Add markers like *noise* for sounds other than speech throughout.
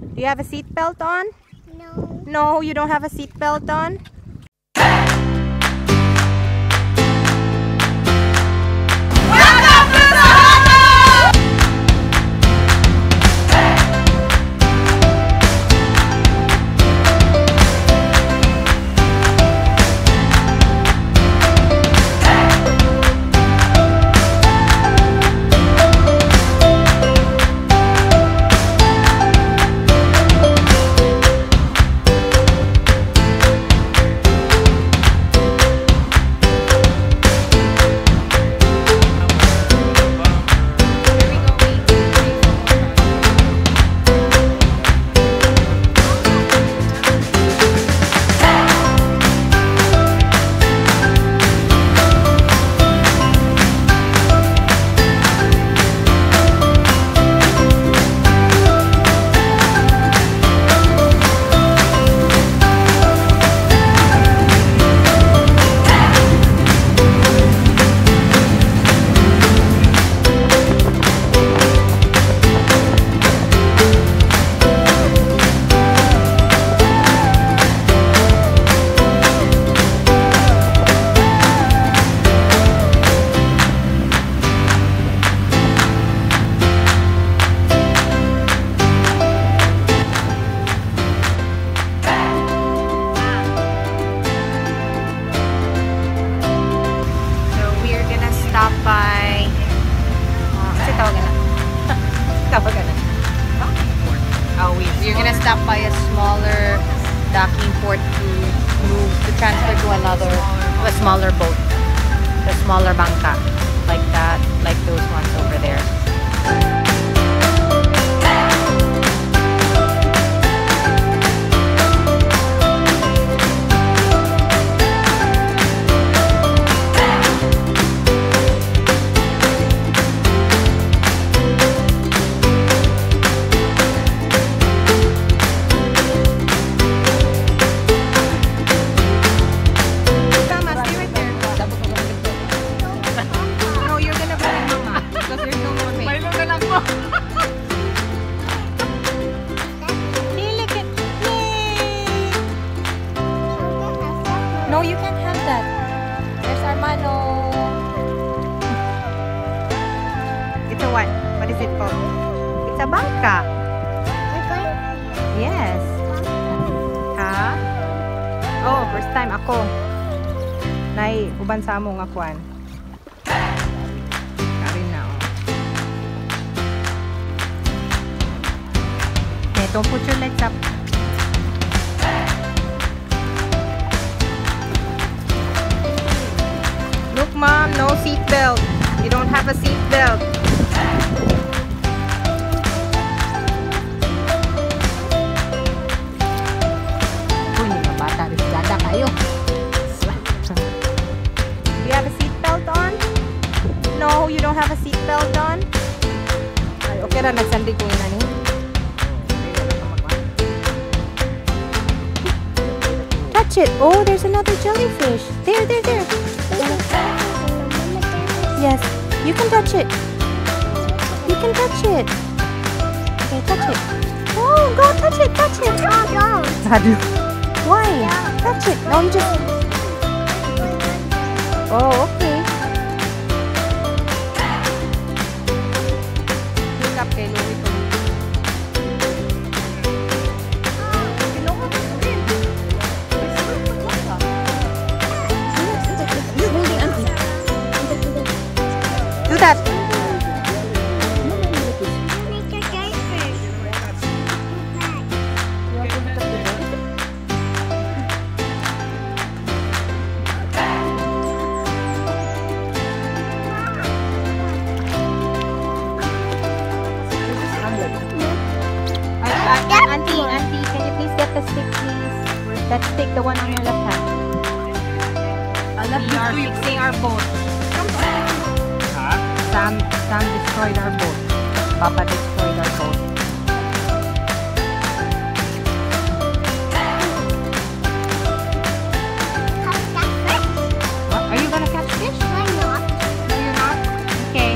Do you have a seatbelt on? No. No, you don't have a seatbelt on? No, you can't have that. There's Armano. It's a what? What is it called? It's a bangka. Yes. Ha? Oh, first time ako. Nay, uban sa amo nga kwan. Karin na, oh. Okay, don't put your legs up. Seat belt. You don't have a seat belt. Uy, mga bata, risgada kayo. Do you have a seat belt on? No, you don't have a seat belt on? Ay, okay ra, nagsandig ko yun, ani. Touch it. Oh, there's another jellyfish. There, there, there. Yes, you can touch it. You can touch it. Okay, touch it. Oh, go touch it, touch it. Aduh. Why? Touch it. No, you just. Oh, okay. Sam, Sam destroyed our boat. Papa destroyed our boat. What? Are you gonna catch fish? No, you're not? Okay.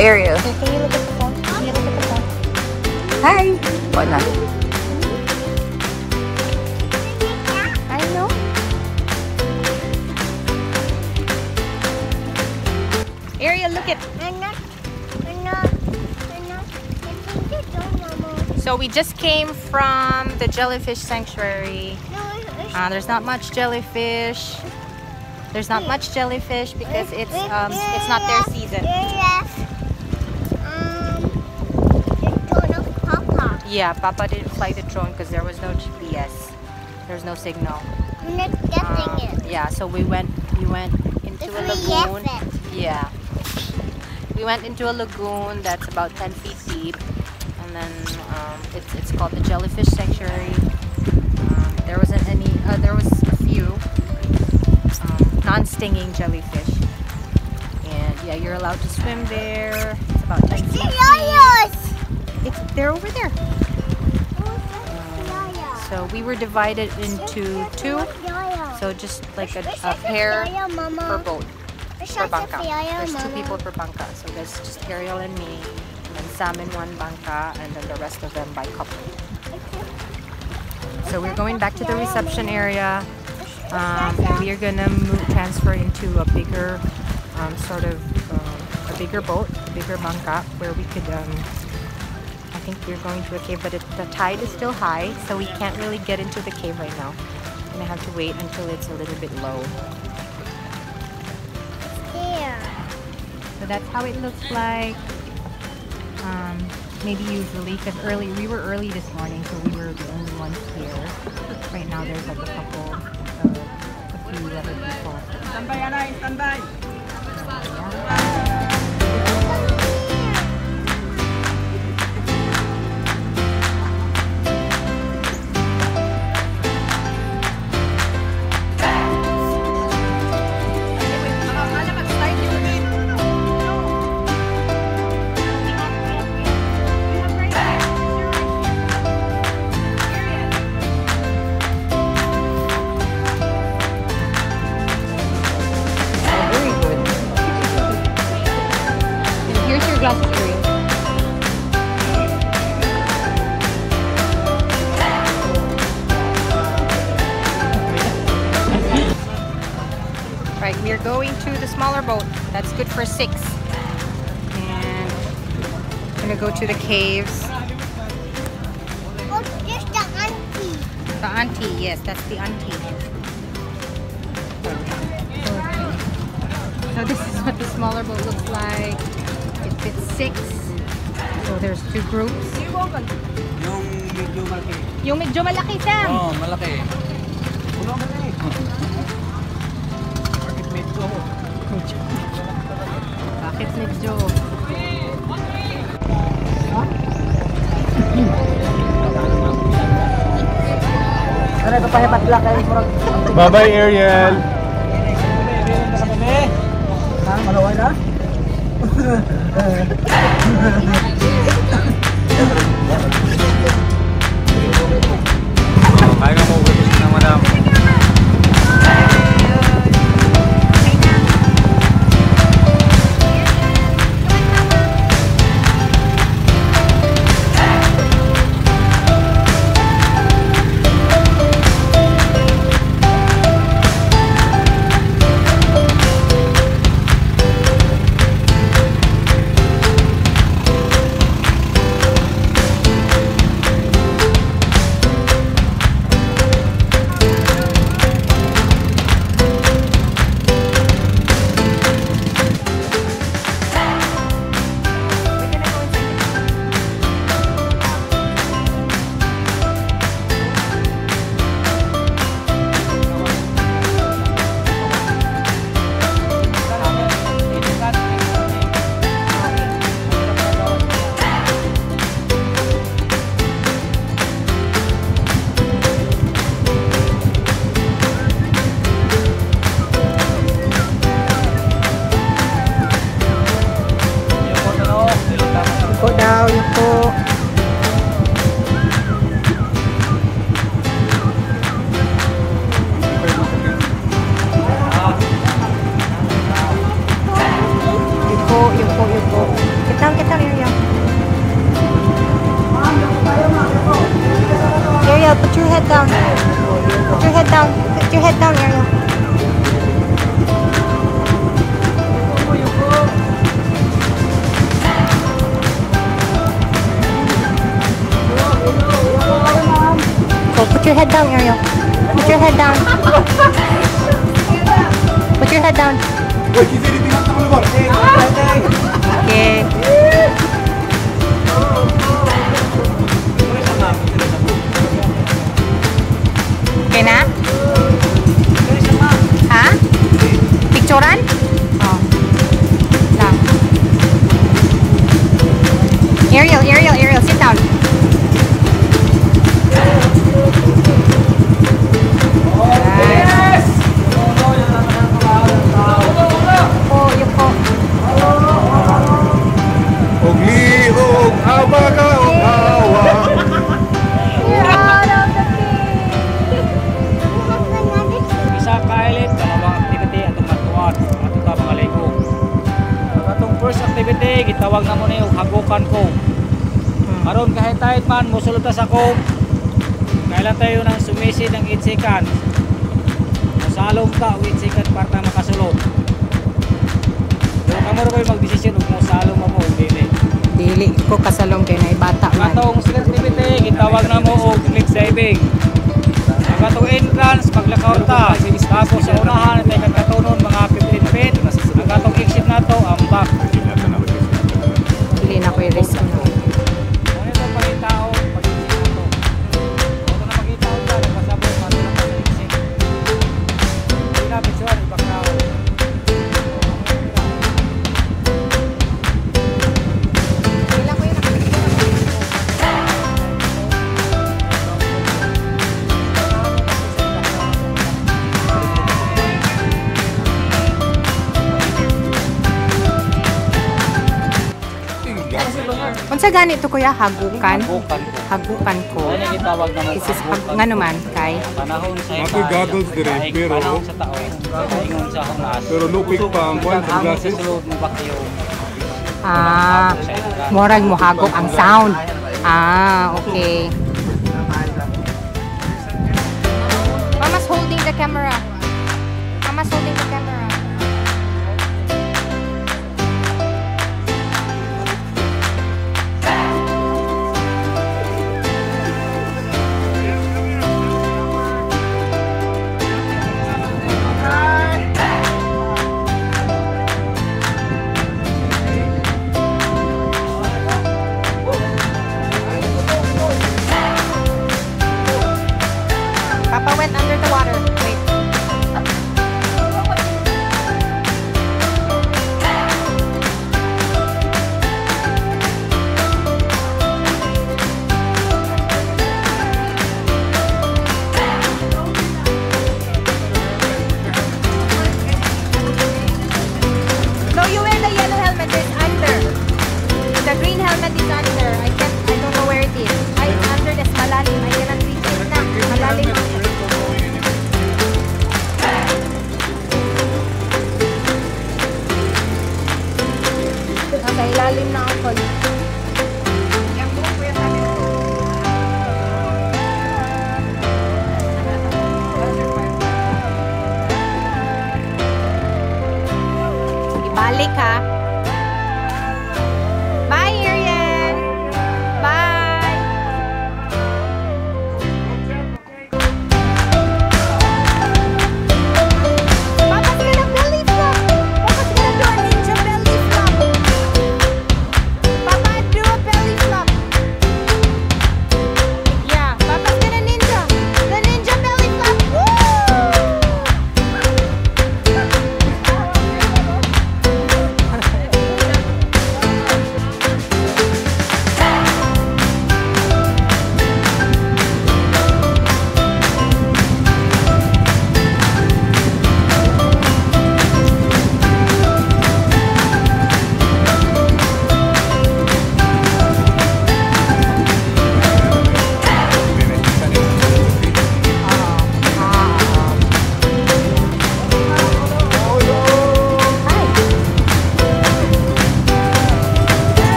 Arielle. Can you look at the phone? Can you look at the phone? Hi. What na? Arielle, look at. So we just came from the jellyfish sanctuary. Uh, there's not much jellyfish. There's not much jellyfish because it's um it's not their season. Yeah, Papa didn't fly the drone because there was no GPS. There's no signal. Um, yeah, so we went we went into a lagoon. Yeah. We went into a lagoon that's about 10 feet deep. And then um, it's, it's called the Jellyfish Sanctuary. Um, there wasn't any, uh, there was a few um, non-stinging jellyfish. And yeah, you're allowed to swim there. It's about 10 feet deep. It's, they're over there. So we were divided into two. So just like a, a pair per boat. Per bangka. There's two people per bangka. So there's just Arielle and me, and then Sam in one bangka, and then the rest of them by couple. So we're going back to the reception area, um, and we are gonna move, transfer into a bigger, um, sort of, um, a bigger boat, a bigger bangka, where we could. Um, I think we're going to a cave, but it, the tide is still high, so we can't really get into the cave right now. We're gonna have to wait until it's a little bit low. So that's how it looks like. Um, maybe usually, because early we were early this morning, so we were the only ones here. Right now, there's like a couple, uh, a few other people. Standby, Anay. Standby. Very go to the caves. The auntie, The auntie, yes, that's the auntie. So this is what the smaller boat looks like. It fits six. So there's two groups. Yung medyo malaki. Yung medyo malaki, Sam. Oo, oh, malaki. Puno malaki. *laughs* Bakit medyo? Bakit medyo? Bye-bye, Ariel. Oh, kaya nga mo ulit na madam. Put your head down. Okay. Okay na? Ha? Picturean? Oh. Lang. Arielle, Arielle, Arielle, sit down. Yes! pagpunta sa cove. Kailan tayo nang sumisi ng 8 second masalong ka 8 second para na makasulog. So kamuro ko yung magdesisyon kung masalong mo mo dili. Dili ko kasalong kay na bata man. Katong sensitivity gitawag na mo og click saving. Katong entrance paglakaw ta. Tapos sa unahan tayo gani to kuya hagukan? Hagukan ko. Hagukan ko. Ano gitawag na mo? This is hag- nga naman kay Panahon sa Ako goggles dire, pero- Panahon sa. Ingon laas. Pero lupik pa ang kwan sa glasses. mo bakyo. ah murag mo hagok ang sound. Ah, okay. Mama's holding the camera.